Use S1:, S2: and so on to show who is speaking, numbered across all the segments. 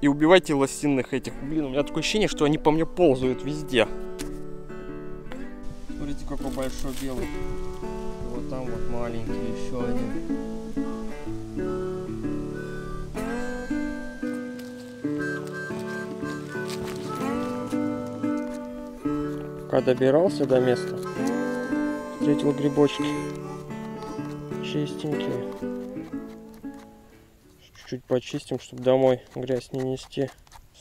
S1: и убивайте лосиных этих. Блин, у меня такое ощущение, что они по мне ползают везде. Смотрите, какой большой белый. Вот там вот маленький еще один. Пока добирался до места, встретил грибочки. Чистенькие. Чуть-чуть почистим, чтобы домой грязь не нести.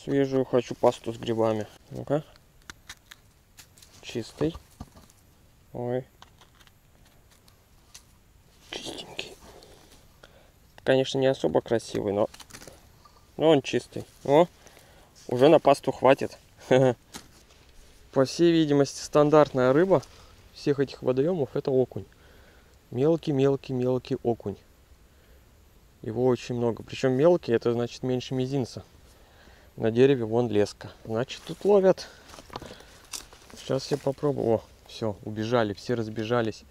S1: Свежую хочу пасту с грибами. Ну-ка. Чистый. Ой. Чистенький. Конечно, не особо красивый, но, но он чистый. О, уже на пасту хватит. По всей видимости, стандартная рыба всех этих водоемов это окунь. Мелкий-мелкий-мелкий окунь. Его очень много. Причем мелкий, это значит меньше мизинца. На дереве вон леска. Значит, тут ловят. Сейчас я попробую. О, все, убежали, все разбежались.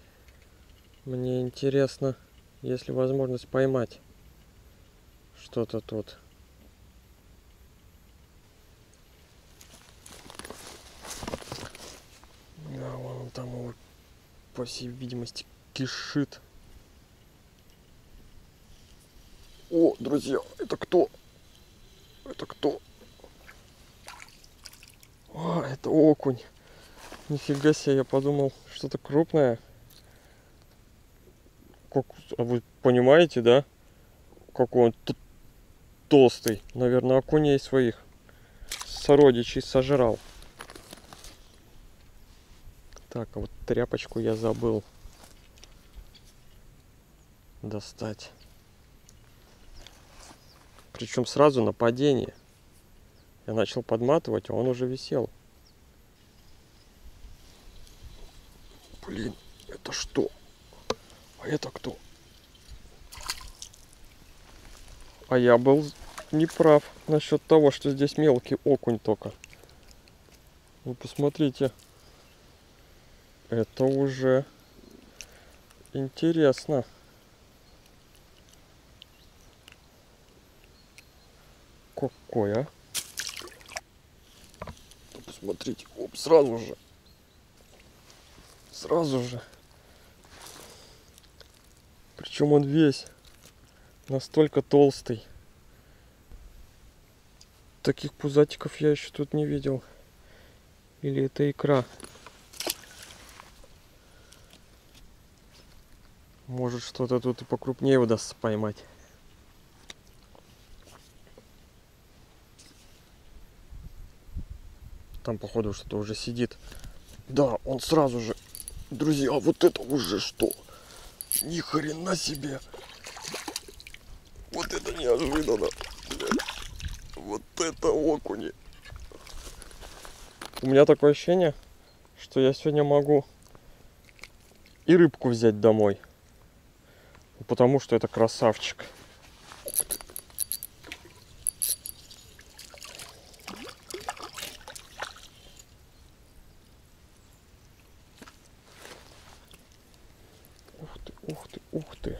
S1: Мне интересно, есть ли возможность поймать что-то тут. А вон там его, по всей видимости, кишит. О, друзья, это кто? Это кто? А, это окунь. Нифига себе, я подумал, что-то крупное. Как, а вы понимаете, да? Какой он толстый. Наверное, окуней своих сородичей сожрал. Так, а вот тряпочку я забыл достать. Причем сразу нападение. Я начал подматывать, а он уже висел. Блин, это что? А это кто? А я был неправ насчет того, что здесь мелкий окунь только. Вы посмотрите. Это уже интересно. Какой, а? Посмотрите, оп, сразу же. Сразу же. Причем он весь настолько толстый. Таких пузатиков я еще тут не видел. Или это икра? Может что-то тут и покрупнее удастся поймать. Там походу что-то уже сидит. Да, он сразу же. Друзья, вот это уже что? Ни хрена себе. Вот это неожиданно. Вот это окуни. У меня такое ощущение, что я сегодня могу и рыбку взять домой. Потому что это красавчик. Ух ты, ух ты, ух ты.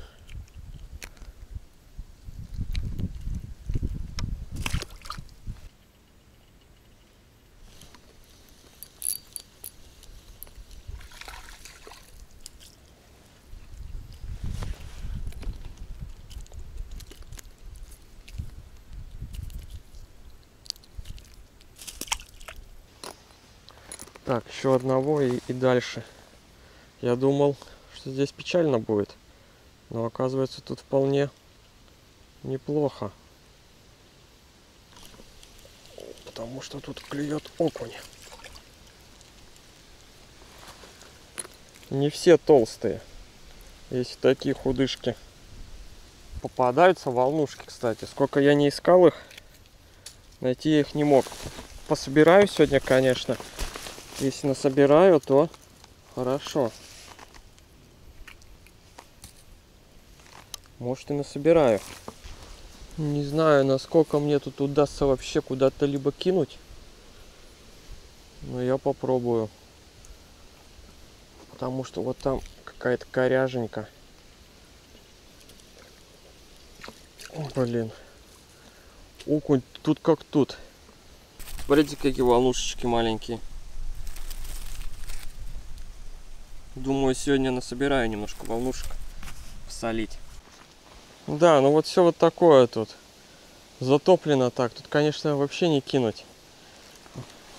S1: Так, еще одного и, и дальше. Я думал, что здесь печально будет. Но оказывается тут вполне неплохо. Потому что тут клюет окунь. Не все толстые. Есть такие худышки. Попадаются волнушки, кстати. Сколько я не искал их, найти я их не мог. Пособираю сегодня, конечно. Если насобираю, то хорошо. Может и насобираю. Не знаю, насколько мне тут удастся вообще куда-то либо кинуть. Но я попробую. Потому что вот там какая-то коряженька. Блин. Окунь тут как тут. Смотрите, какие волнушечки маленькие. Думаю, сегодня насобираю немножко волнушек солить. Да, ну вот все вот такое тут. Затоплено так. Тут, конечно, вообще не кинуть.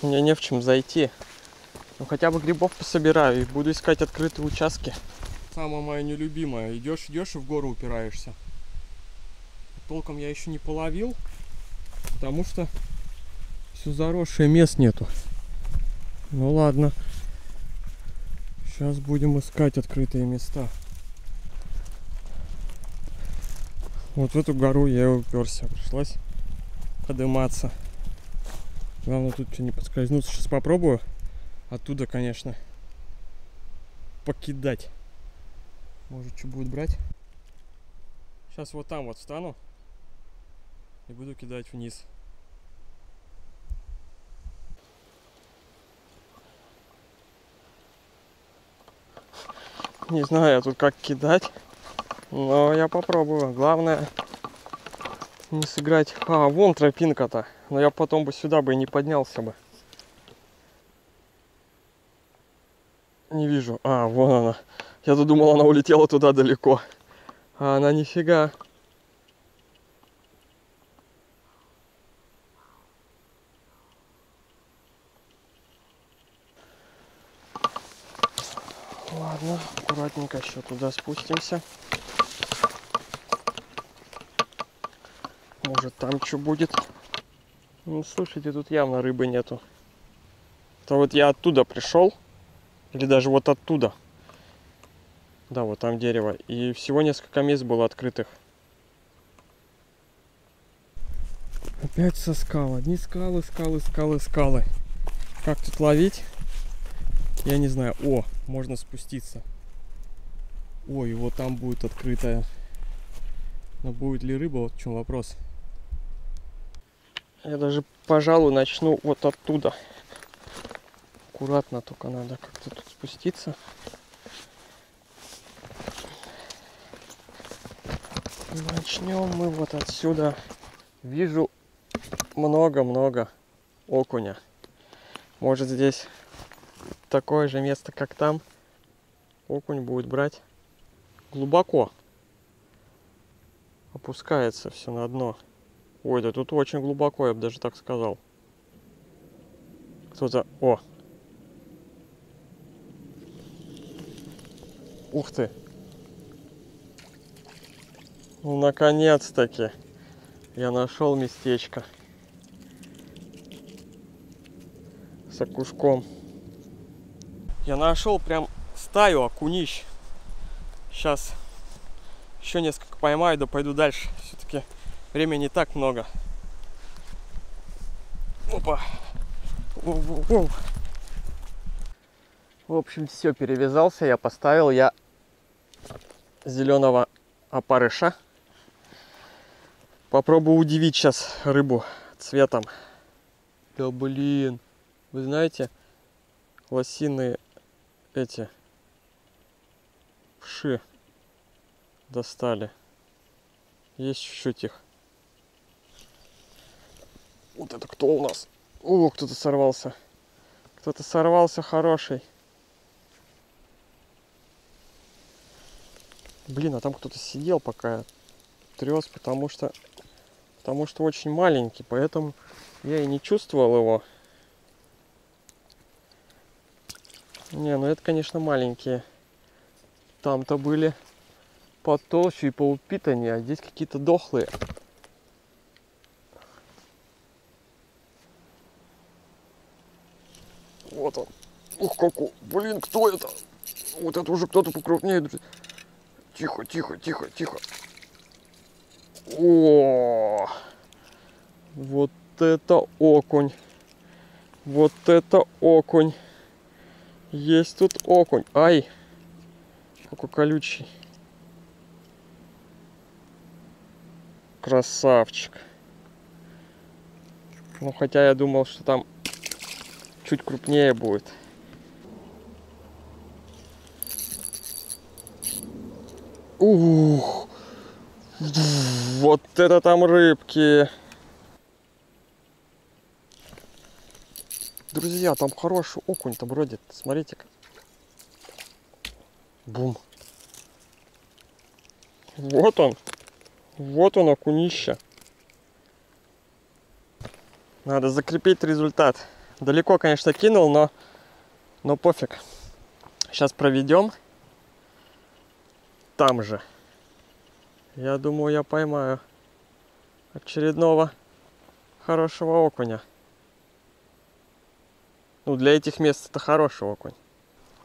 S1: Мне не в чем зайти. Ну хотя бы грибов пособираю и буду искать открытые участки. Самое мое нелюбимое. Идешь, идешь и в гору упираешься. Толком я еще не половил, потому что все заросшее, мест нету. Ну ладно. Сейчас будем искать открытые места. Вот в эту гору я и уперся. Пришлось подниматься. Главное тут что не подскользнуться. Сейчас попробую. Оттуда, конечно, покидать. Может, что будет брать? Сейчас вот там вот встану и буду кидать вниз. Не знаю тут как кидать, но я попробую. Главное не сыграть... А, вон тропинка-то. Но я потом бы сюда бы и не поднялся бы. Не вижу. А, вон она. Я-то думал, она улетела туда далеко. А она нифига. Ладно, аккуратненько еще туда спустимся. Может там что будет. Ну слушайте, тут явно рыбы нету. То вот я оттуда пришел. Или даже вот оттуда. Да, вот там дерево. И всего несколько мест было открытых. Опять со скал. Одни скалы, скалы, скалы, скалы. Как тут ловить? Я не знаю. О, можно спуститься. Ой, вот там будет открытая. Но будет ли рыба? Вот в чем вопрос. Я даже, пожалуй, начну вот оттуда. Аккуратно только надо как-то тут спуститься. Начнем мы вот отсюда. Вижу много-много окуня. Может здесь такое же место, как там. Окунь будет брать глубоко. Опускается все на дно. Ой, да тут очень глубоко, я бы даже так сказал. Кто-то... О, Ух ты. Ну, наконец-таки я нашел местечко с окушком. Я нашел прям стаю окунищ. Сейчас еще несколько поймаю, да пойду дальше. Все-таки времени не так много. Опа. Воу-воу-воу. В общем, все, перевязался, я поставил я зеленого опарыша. Попробую удивить сейчас рыбу цветом. Да блин, вы знаете, лосиные эти вши достали. Есть чуть-чуть их. Вот это кто у нас? О, кто-то сорвался. Кто-то сорвался хороший. Блин, а там кто-то сидел, пока трес, потому что потому что очень маленький, поэтому я и не чувствовал его. Не, ну это, конечно, маленькие. Там-то были потолще и поупитаннее, а здесь какие-то дохлые. Вот он. Ух, какой. Блин, кто это? Вот это уже кто-то покрупнее. Тихо, тихо, тихо, тихо. О, вот это окунь. Вот это окунь. Есть тут окунь. Ай, какой колючий. красавчик. Ну, хотя я думал, что там чуть крупнее будет. Ух! Вот это там рыбки! Друзья, там хороший окунь-то бродит. Смотрите-ка. Бум. Вот он. Вот он, окунища. Надо закрепить результат. Далеко, конечно, кинул, но, но пофиг. Сейчас проведем. Там же. Я думаю, я поймаю очередного хорошего окуня. Ну, для этих мест это хороший окунь.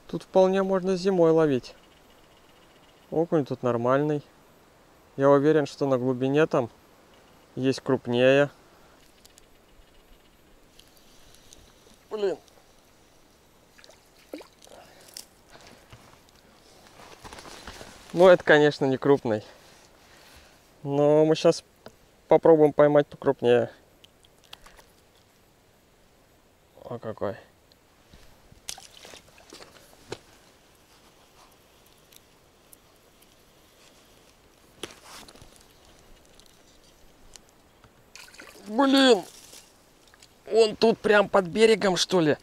S1: Тут вполне можно зимой ловить. Окунь тут нормальный. Я уверен, что на глубине там есть крупнее. Блин. Ну, это, конечно, не крупный. Но мы сейчас попробуем поймать покрупнее. О, какой. Блин! Он тут прям под берегом, что ли?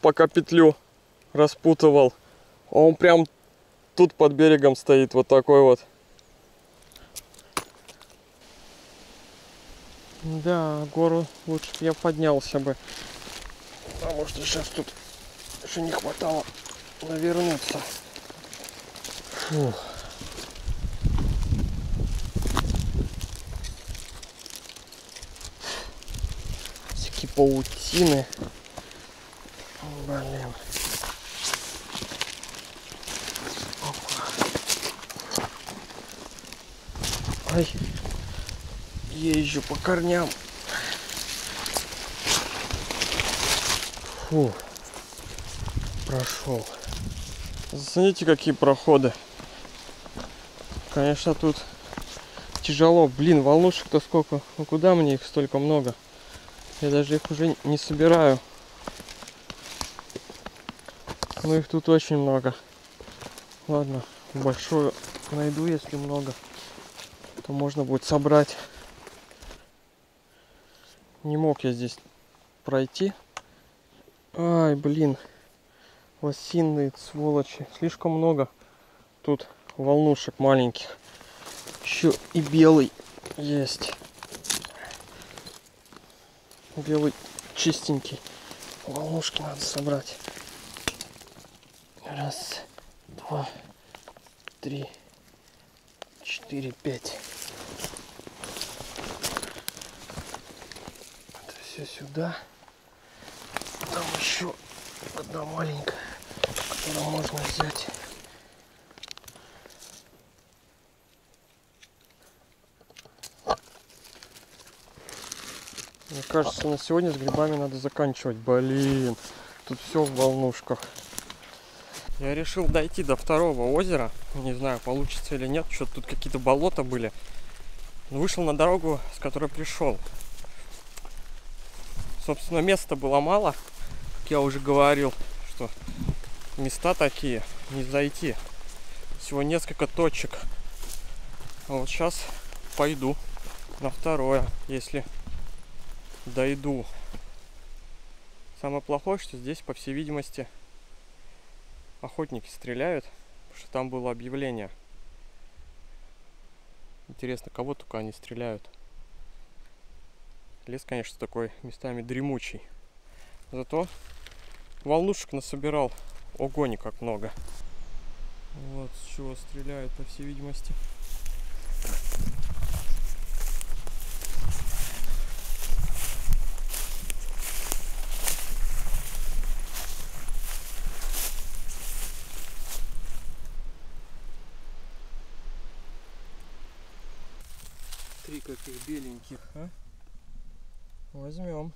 S1: Пока петлю распутывал. А он прям тут под берегом стоит, вот такой вот. Да, гору лучше бы я поднялся бы. Потому что сейчас тут еще не хватало навернуться. Фух. Паутины. Блин. Ай, езжу по корням. Фу, прошел. Зацените, какие проходы. Конечно, тут тяжело. Блин, волнушек-то сколько. Ну куда мне их столько много? Я даже их уже не собираю. Но их тут очень много. Ладно, большую найду, если много то можно будет собрать. Не мог я здесь пройти. Ай, блин. Лосиные сволочи. Слишком много тут волнушек маленьких. Еще и белый есть. Белый чистенький. Волнушки надо собрать. Раз, два, три, четыре, пять. все сюда. Там еще одна маленькая, которую можно взять. Мне кажется, на сегодня с грибами надо заканчивать. Блин, тут все в волнушках. Я решил дойти до второго озера. Не знаю, получится или нет. Что-то тут какие-то болота были. Вышел на дорогу, с которой пришел. Собственно, места было мало, как я уже говорил, что места такие, не зайти. Всего несколько точек. А вот сейчас пойду на второе, если дойду. Самое плохое, что здесь, по всей видимости, охотники стреляют, потому что там было объявление. Интересно, кого только они стреляют. Лес, конечно, такой местами дремучий. Зато волнушек насобирал огонь как много. Вот с чего стреляют, по всей видимости. Три каких беленьких, а? Возьмем.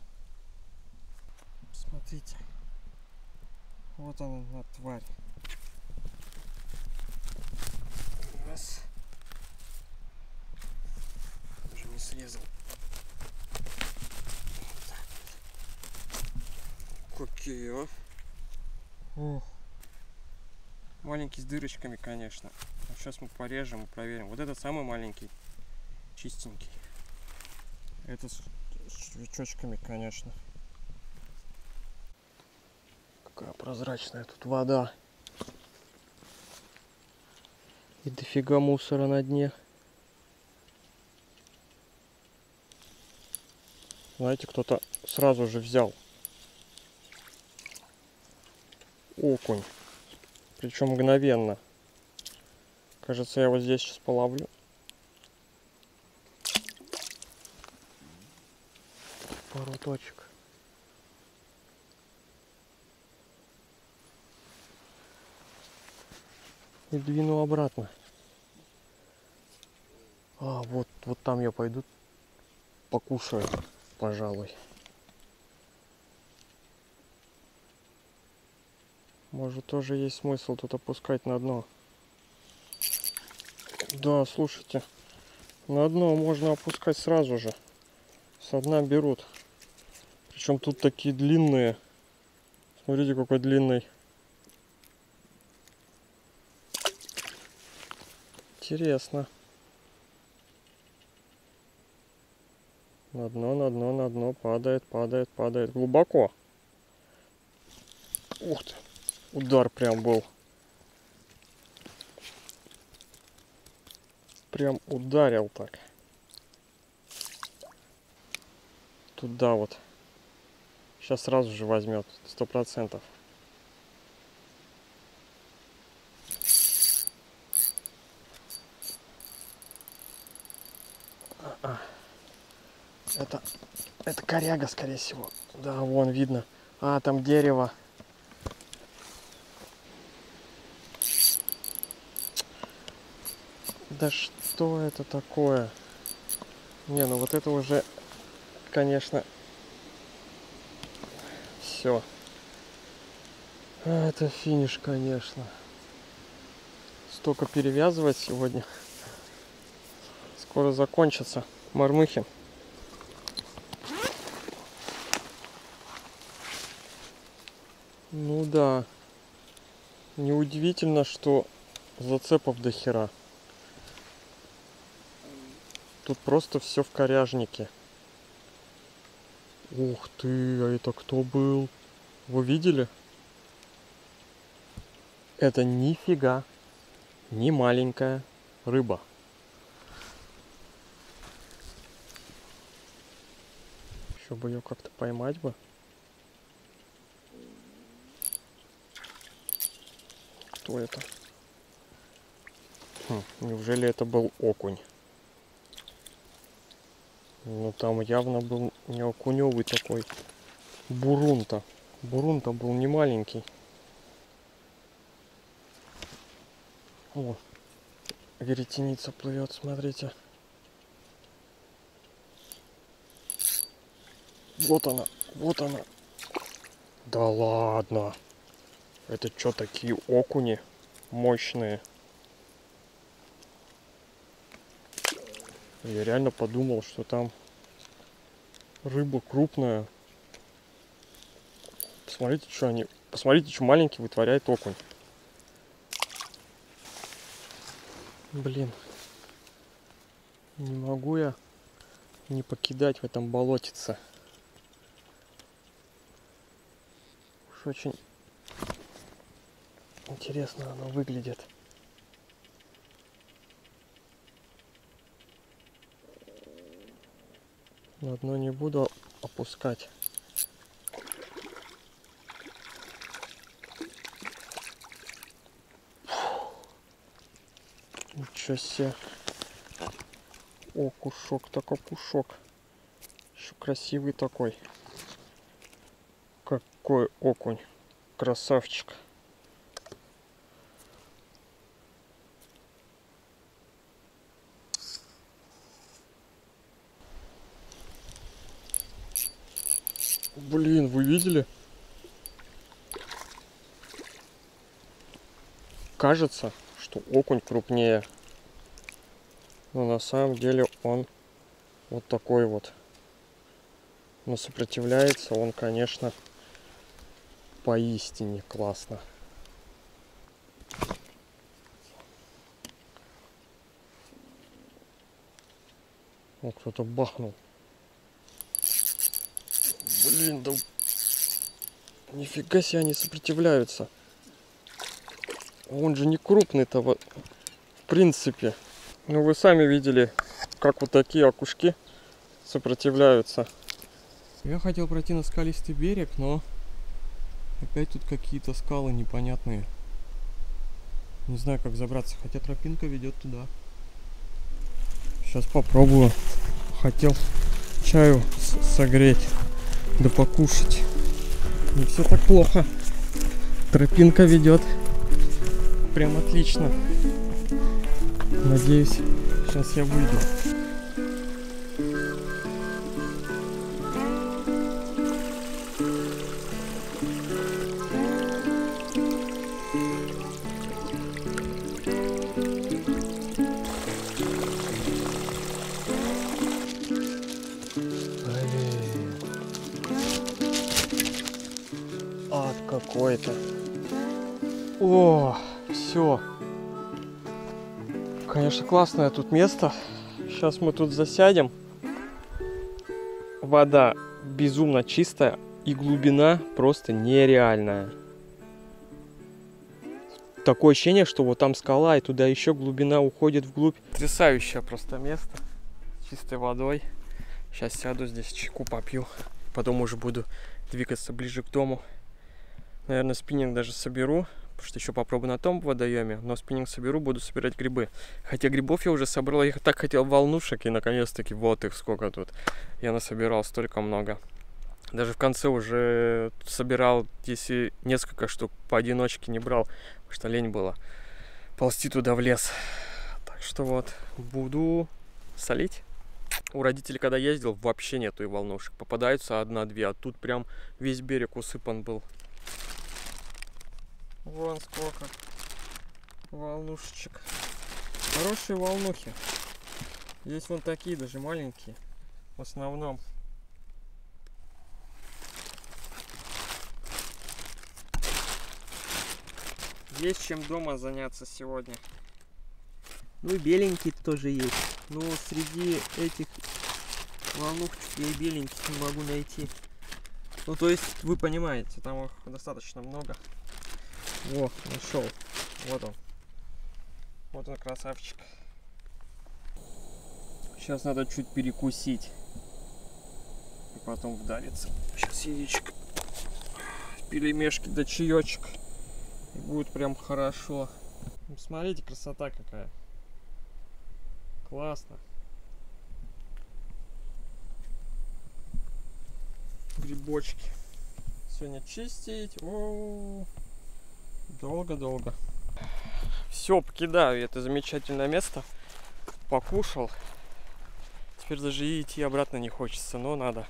S1: Смотрите. Вот она, тварь. Раз. Уже не срезал. Какие, а? Ух. Маленький с дырочками, конечно. сейчас мы порежем и проверим. Вот это самый маленький, чистенький. Это с червячочками, конечно. Какая прозрачная тут вода. И дофига мусора на дне. Знаете, кто-то сразу же взял окунь. Причем мгновенно. Кажется, я вот здесь сейчас половлю. Пару точек. И двину обратно. А, вот, вот там я пойду покушаю, пожалуй. Может тоже есть смысл тут опускать на дно. Да, слушайте, на дно можно опускать сразу же. Со дна берут. Причем тут такие длинные. Смотрите, какой длинный. Интересно. На дно, на дно, на дно падает, падает, падает. Глубоко. Ух ты. Удар прям был. Прям ударил так. Туда вот. Сейчас сразу же возьмет. Сто процентов. Это, это коряга, скорее всего. Да, вон видно. А, там дерево. Да что это такое? Не, ну вот это уже, конечно, все. Это финиш, конечно. Столько перевязывать сегодня. Скоро закончится. Мормыхи. Ну да. Неудивительно, что зацепов до хера. Тут просто все в коряжнике. Ух ты, а это кто был? Вы видели? Это нифига не маленькая рыба. Еще бы ее как-то поймать бы. Кто это? Хм, неужели это был окунь? Ну там явно был не окуневый такой. Бурунта. Бурунта был не маленький. О, веретеница плывет, смотрите. Вот она, вот она. Да ладно. Это что, такие окуни мощные? Я реально подумал, что там рыба крупная. Посмотрите, что они... Посмотрите, что маленький вытворяет окунь. Блин. Не могу я не покидать в этом болотице. Уж очень интересно оно выглядит. На дно не буду опускать. Ничего себе. О, кушок, такой кушок. Еще красивый такой. Какой окунь. Красавчик. Блин, вы видели? Кажется, что окунь крупнее. Но на самом деле он вот такой вот. Но сопротивляется он, конечно, поистине классно. О, кто-то бахнул. Блин, да... Нифига себе они сопротивляются. Он же не крупный-то, в принципе. Ну, вы сами видели, как вот такие окушки сопротивляются. Я хотел пройти на скалистый берег, но опять тут какие-то скалы непонятные. Не знаю, как забраться, хотя тропинка ведет туда. Сейчас попробую. Хотел чаю согреть, да покушать. Не все так плохо. Тропинка ведет прям отлично. Надеюсь, сейчас я выйду. Классное тут место. Сейчас мы тут засядем. Вода безумно чистая и глубина просто нереальная. Такое ощущение, что вот там скала, и туда еще глубина уходит вглубь. Потрясающее просто место. С чистой водой. Сейчас сяду здесь, чайку попью. Потом уже буду двигаться ближе к дому. Наверное, спиннинг даже соберу. Что еще попробую на том водоеме. Но спиннинг соберу, буду собирать грибы. Хотя грибов я уже собрал. Я так хотел волнушек. И наконец-таки вот их сколько тут. Я насобирал столько много. Даже в конце уже собирал, если несколько штук, поодиночке не брал, потому что лень было ползти туда в лес. Так что вот, буду солить. У родителей, когда ездил, вообще нету и волнушек. Попадаются одна-две, а тут прям весь берег усыпан был. Вон сколько волнушечек. Хорошие волнухи. Есть вон такие, даже маленькие. В основном. Есть чем дома заняться сегодня.
S2: Ну и беленькие тоже есть. Но среди этих волнухочек я и беленьких не могу найти.
S1: Ну то есть вы понимаете, там их достаточно много. Во, нашел. Вот он. Вот он красавчик. Сейчас надо чуть перекусить. И потом вдариться. Сейчас яичко. Пельмешки да чаечек. И будет прям хорошо. Ну, Смотрите, красота какая. Классно. Грибочки. Сегодня чистить. О, долго-долго. Все, покидаю это замечательное место. Покушал. Теперь даже и идти обратно не хочется, но надо.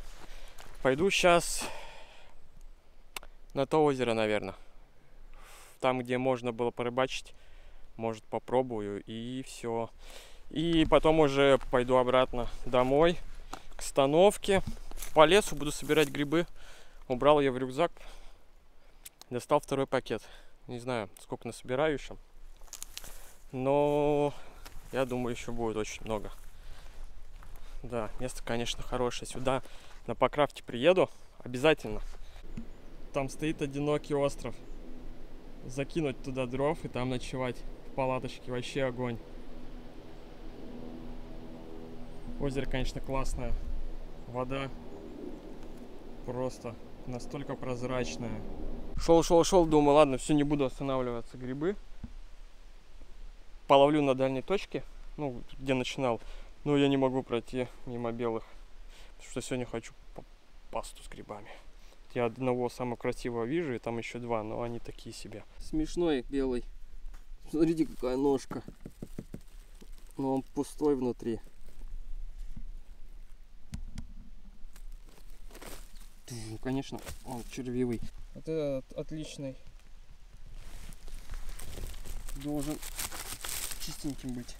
S1: Пойду сейчас на то озеро, наверное. Там, где можно было порыбачить. Может, попробую и все. И потом уже пойду обратно домой, к остановке. По лесу буду собирать грибы. Убрал я в рюкзак. Достал второй пакет. Не знаю, сколько насобираю еще. Но я думаю, еще будет очень много. Да, место, конечно, хорошее. Сюда на Покрафте приеду. Обязательно. Там стоит одинокий остров. Закинуть туда дров и там ночевать в палаточке. Вообще огонь. Озеро, конечно, классное. Вода просто настолько прозрачная. Шел, шел, шел, думаю, ладно, все, не буду останавливаться. Грибы. Половлю на дальней точке, ну, где начинал. Но я не могу пройти мимо белых. Потому что сегодня хочу пасту с грибами. Я одного самого красивого вижу, и там еще два, но они такие себе.
S2: Смешной белый. Смотрите, какая ножка. Но он пустой внутри.
S1: Ну, конечно, он червивый. Вот этот отличный. Должен чистеньким быть.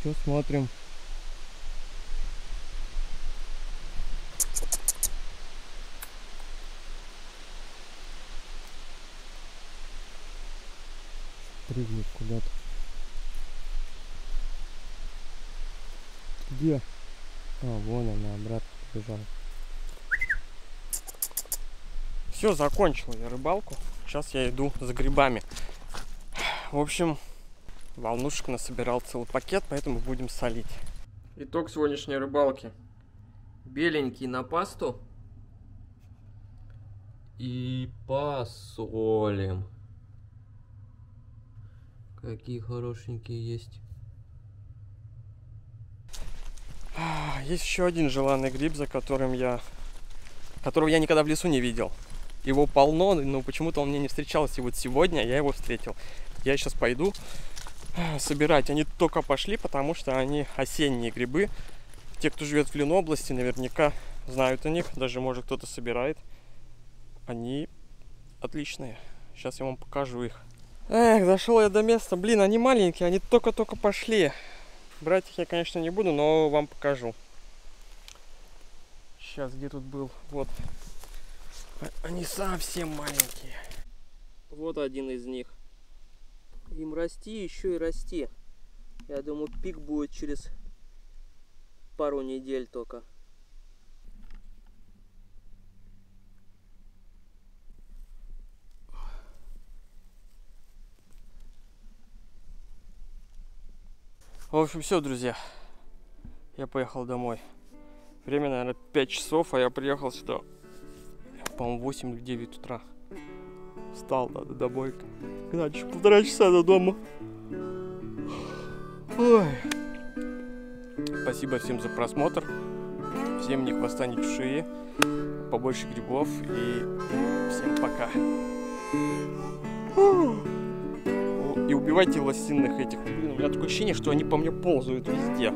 S1: Что смотрим? Прыгнет куда-то. Где? А, вон она обратно побежала. Все, закончил я рыбалку. Сейчас я иду за грибами. В общем, волнушек насобирал целый пакет, поэтому будем солить. Итог сегодняшней рыбалки. Беленький на пасту. И посолим. Какие хорошенькие есть. А, Есть еще один желанный гриб, за которым я... Которого я никогда в лесу не видел. Его полно, но почему-то он мне не встречался. И вот сегодня я его встретил. Я сейчас пойду а, собирать. Они только пошли, потому что они осенние грибы. Те, кто живет в Ленобласти, наверняка знают о них. Даже, может, кто-то собирает. Они отличные. Сейчас я вам покажу их. Эх, дошел я до места. Блин, они маленькие, они только-только пошли. Брать их я, конечно, не буду, но вам покажу. Сейчас, где тут был? Вот. А- Они совсем маленькие.
S2: Вот один из них. Им расти, еще и расти. Я думаю, пик будет через пару недель только.
S1: В общем, все, друзья. Я поехал домой. Время, наверное, 5 часов, а я приехал сюда, по-моему, 8 или 9 утра. Встал, надо домой. Иначе полтора часа до дома. Ой. Спасибо всем за просмотр. Всем ни хвоста, ни чешуи. Побольше грибов. И всем пока. И убивайте лосиных этих. Блин, у меня такое ощущение, что они по мне ползают везде.